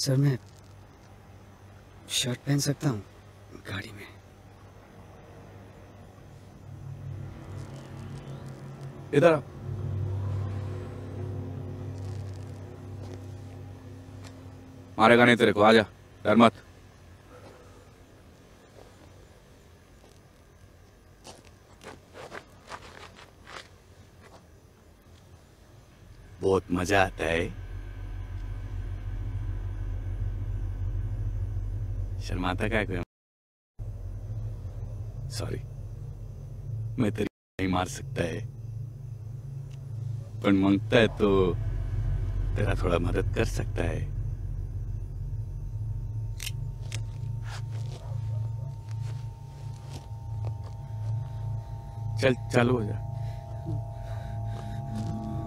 Sir मैं shirt पहन सकता हूँ गाड़ी में? इधर आ मारेगा नहीं तेरे को आजा डर मत। बहुत मज़ा आता है। शर्माता क्या कोई सॉरी मैं तेरी नहीं मार सकता है। पर माँगता है तो तेरा थोड़ा मदद कर सकता है। चल चालू हो जा।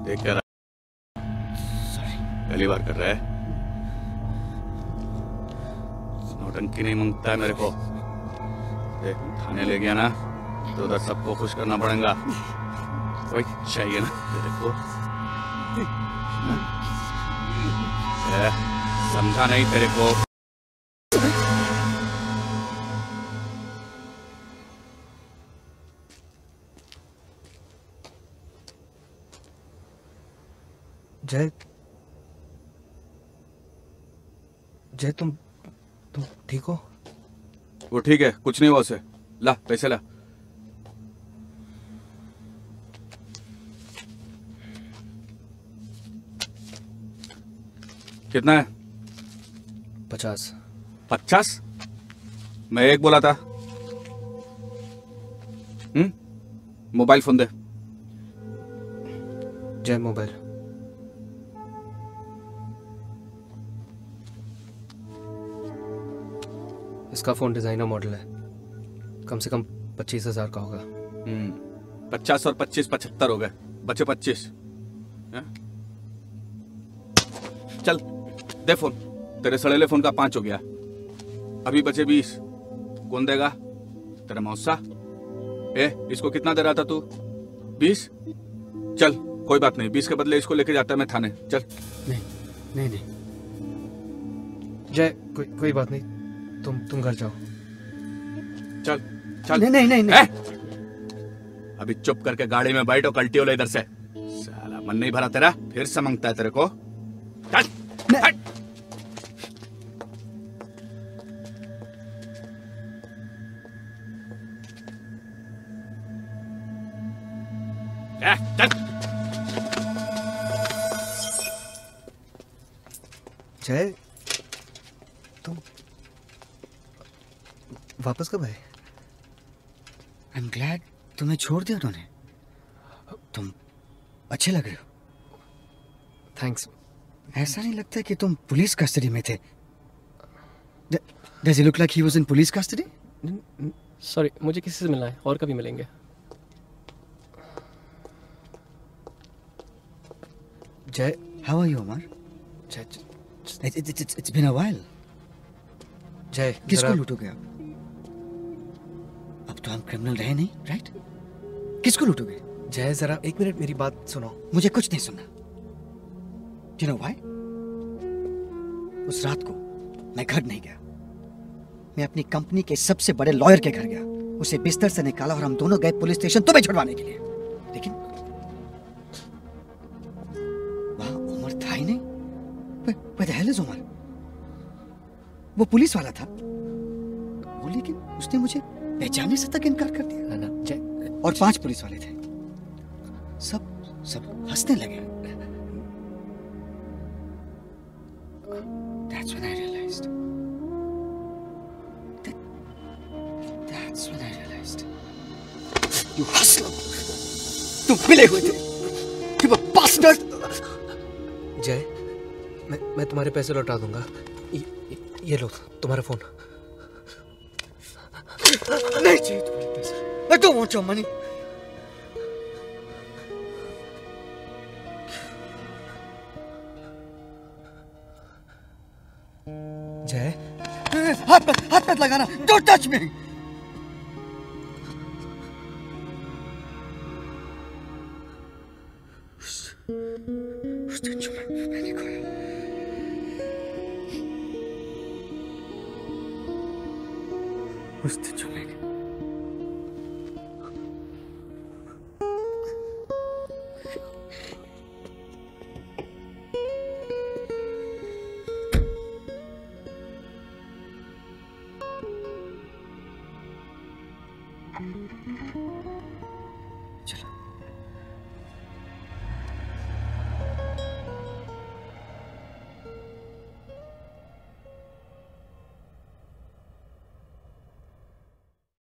देख कर पहली बार कर रहा है? नौटंकी नहीं माँगता है मेरे को। देख, थाने ले गया ना तो उधर सबको खुश करना पड़ेगा। कोई चाहिए ना तेरे को। समझा नहीं तेरे को। जय जय तुम तुम ठीक हो? वो ठीक है कुछ नहीं हुआ उसे। ला पैसे ला। कितना है? पचास। पचास? मैं एक बोला था। हम्म? मोबाइल फ़ोन दे। जय मोबाइल। इसका फ़ोन डिज़ाइनर मॉडल है। कम से कम पच्चीस हज़ार का होगा। हम्म पचास और पच्चीस पचहत्तर हो गए। बचे पच्चीस। चल दे फ़ोन तेरे सड़ेले फ़ोन का पाँच हो गया। अभी बचे बीस। कौन देगा? तेरा मौसा। ए इसको कितना दे रहा था तू? बीस? चल कोई बात नहीं। बीस के बदले इसको लेके जाता है मैं थाने। चल। नहीं नहीं नहीं। जय कोई कोई बात नहीं। तुम तुम घर जाओ। चल चल। नहीं नहीं नहीं, नहीं। अभी चुप करके गाड़ी में बैठो कल्टी वाले इधर से। साला मन नहीं भरा तेरा? फिर से माँगता है तेरे को। चल। चल। जय वापस कब आए? आई एम ग्लैड तुम्हें छोड़ दिया उन्होंने। तुम अच्छे लग रहे हो। थैंक्स ऐसा नहीं लगता कि तुम पुलिस कस्टडी में थे। Does look like he was in police custody sorry मुझे किसी से मिलना है और कभी मिलेंगे। जय हाउ आर यू अमर जय इट्स बीन अ व्हाइल जय किसको लूटोगे आप? तो हम क्रिमिनल रहे नहीं राइट किसको लूटोगे? जय, जरा एक मिनट मेरी बात सुनो। मुझे कुछ नहीं सुनना। यू नो व्हाई उस रात को मैं घर नहीं गया। मैं अपनी कंपनी के सबसे बड़े लॉयर के घर गया। उसे बिस्तर से निकाला और हम दोनों गए पुलिस स्टेशन तुम्हें छुड़वाने के लिए। लेकिन वहाँ उमर था ही नहीं। The उमर? वो पुलिस वाला था। वो लेकिन उसने मुझे पहचानने से तक इनकार कर दिया ना ना जय और पाँच पुलिस वाले थे सब सब हंसने लगे That's when I realized. That, that's when I realized. You hustler! तुम मिले हुए थे You bastard! जय मैं मैं तुम्हारे पैसे लौटा दूँगा ये, ये लो तुम्हारा फ़ोन नहीं चाहिए तुम्हारे पैसे I don't want your money. जय हाथ मत हाथ मत लगाना Don't touch me! उस दिन जो मैं मैंने खोया उस मैं